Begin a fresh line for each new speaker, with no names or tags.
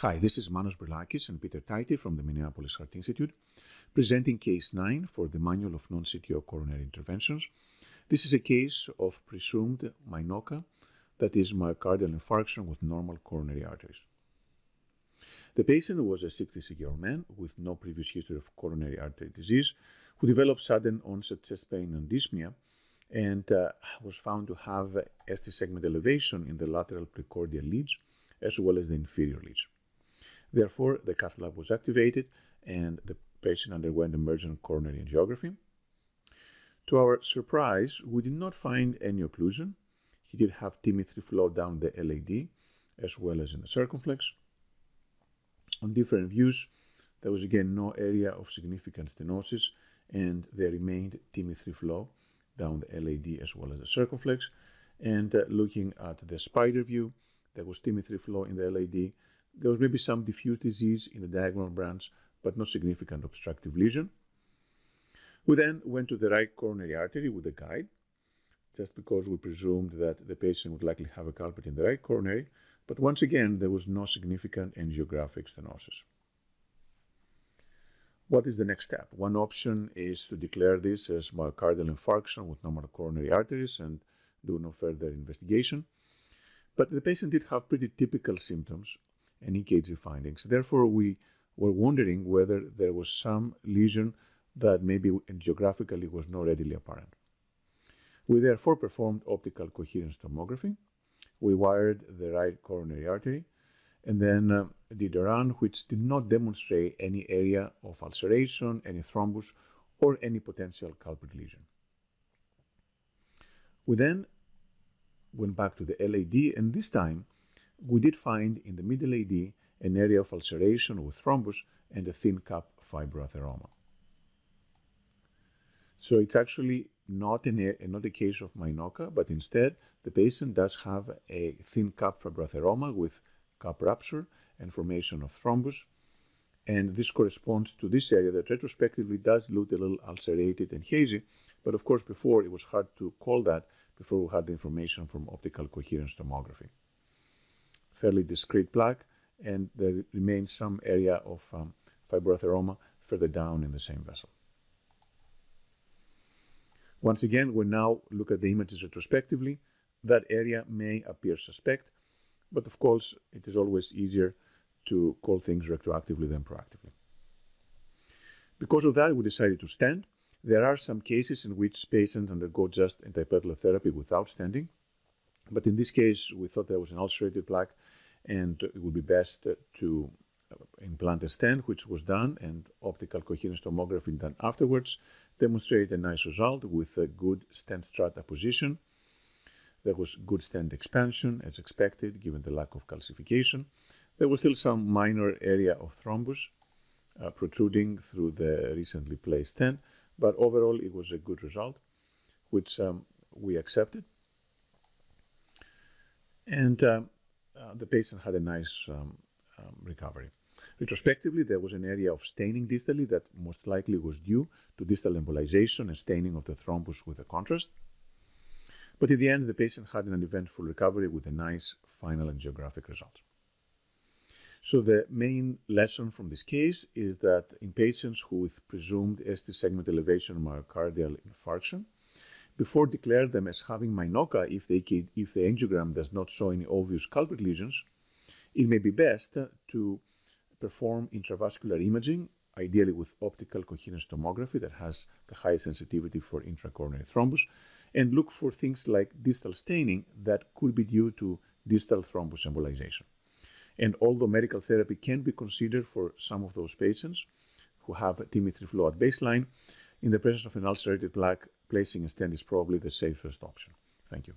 Hi, this is Manos Brilakis and Peter Tajti from the Minneapolis Heart Institute, presenting case 9 for the Manual of Non-CTO Coronary Interventions. This is a case of presumed MINOCA, that is myocardial infarction with normal coronary arteries. The patient was a 66-year-old man with no previous history of coronary artery disease who developed sudden onset chest pain and dyspnea and uh, was found to have ST segment elevation in the lateral precordial leads as well as the inferior leads. Therefore, the cath lab was activated and the patient underwent emergent coronary angiography. To our surprise, we did not find any occlusion. He did have TIMI3 flow down the LAD as well as in the circumflex. On different views, there was again no area of significant stenosis and there remained TIMI3 flow down the LAD as well as the circumflex. And uh, looking at the spider view, there was TIMI3 flow in the LAD there was maybe some diffuse disease in the diagonal branch, but no significant obstructive lesion. We then went to the right coronary artery with a guide, just because we presumed that the patient would likely have a culprit in the right coronary, but once again, there was no significant angiographic stenosis. What is the next step? One option is to declare this as myocardial infarction with normal coronary arteries and do no further investigation. But the patient did have pretty typical symptoms and EKG findings. Therefore, we were wondering whether there was some lesion that maybe angiographically was not readily apparent. We therefore performed optical coherence tomography. We wired the right coronary artery and then uh, did a run which did not demonstrate any area of ulceration, any thrombus, or any potential culprit lesion. We then went back to the LAD and this time we did find in the mid LAD an area of ulceration with thrombus and a thin cap fibroatheroma. So it's actually not, an, not a case of MINOCA, but instead the patient does have a thin cap fibroatheroma with cap rupture and formation of thrombus. And this corresponds to this area that retrospectively does look a little ulcerated and hazy. But of course, before it was hard to call that before we had the information from optical coherence tomography fairly discrete plaque, and there remains some area of um, fibroatheroma further down in the same vessel. Once again, we now look at the images retrospectively. That area may appear suspect, but of course, it is always easier to call things retroactively than proactively. Because of that, we decided to stent. There are some cases in which patients undergo just antiplatelet therapy without stenting. But in this case, we thought there was an ulcerated plaque and it would be best to implant a stent, which was done, and optical coherence tomography done afterwards, demonstrated a nice result with a good stent strut apposition. There was good stent expansion, as expected, given the lack of calcification. There was still some minor area of thrombus uh, protruding through the recently placed stent, but overall it was a good result, which um, we accepted. And um, uh, the patient had a nice um, um, recovery. Retrospectively, there was an area of staining distally that most likely was due to distal embolization and staining of the thrombus with a contrast. But in the end, the patient had an uneventful recovery with a nice final angiographic result. So the main lesson from this case is that in patients who with presumed ST segment elevation myocardial infarction, before declare them as having MINOCA if, they, if the angiogram does not show any obvious culprit lesions, it may be best to perform intravascular imaging, ideally with optical coherence tomography that has the highest sensitivity for intracoronary thrombus, and look for things like distal staining that could be due to distal thrombus embolization. And although medical therapy can be considered for some of those patients who have TIMI3 flow at baseline, in the presence of an ulcerated plaque, placing a stent is probably the safest option. Thank you.